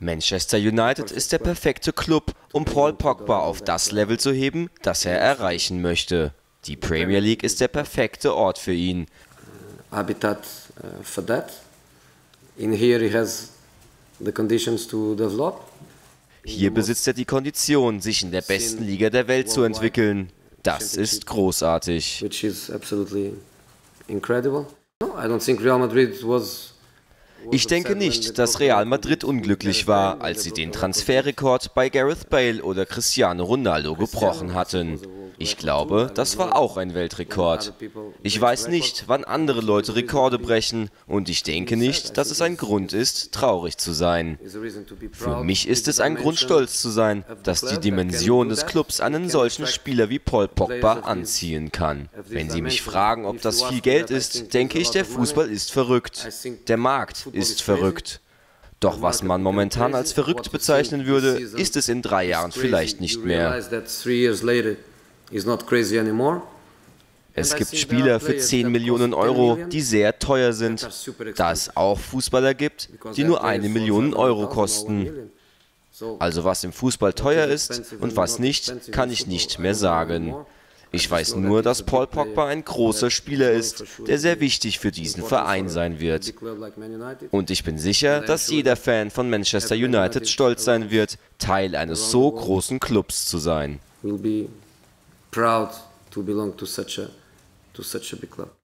Manchester United ist der perfekte Club, um Paul Pogba auf das Level zu heben, das er erreichen möchte. Die Premier League ist der perfekte Ort für ihn. Habitat uh, for that. In here he has the conditions to develop. Hier besitzt er die Kondition, sich in der besten Liga der Welt zu entwickeln. Das ist großartig. Which is absolutely incredible. I don't think Real Madrid was ich denke nicht, dass Real Madrid unglücklich war, als sie den Transferrekord bei Gareth Bale oder Cristiano Ronaldo gebrochen hatten. Ich glaube, das war auch ein Weltrekord. Ich weiß nicht, wann andere Leute Rekorde brechen und ich denke nicht, dass es ein Grund ist, traurig zu sein. Für mich ist es ein Grund, stolz zu sein, dass die Dimension des Clubs einen solchen Spieler wie Paul Pogba anziehen kann. Wenn Sie mich fragen, ob das viel Geld ist, denke ich, der Fußball ist verrückt. Der Markt ist verrückt. Doch was man momentan als verrückt bezeichnen würde, ist es in drei Jahren vielleicht nicht mehr. Es gibt Spieler für 10 Millionen Euro, die sehr teuer sind, da es auch Fußballer gibt, die nur eine Million Euro kosten. Also was im Fußball teuer ist und was nicht, kann ich nicht mehr sagen. Ich weiß nur, dass Paul Pogba ein großer Spieler ist, der sehr wichtig für diesen Verein sein wird. Und ich bin sicher, dass jeder Fan von Manchester United stolz sein wird, Teil eines so großen Clubs zu sein. Proud to belong to such a to such a big club.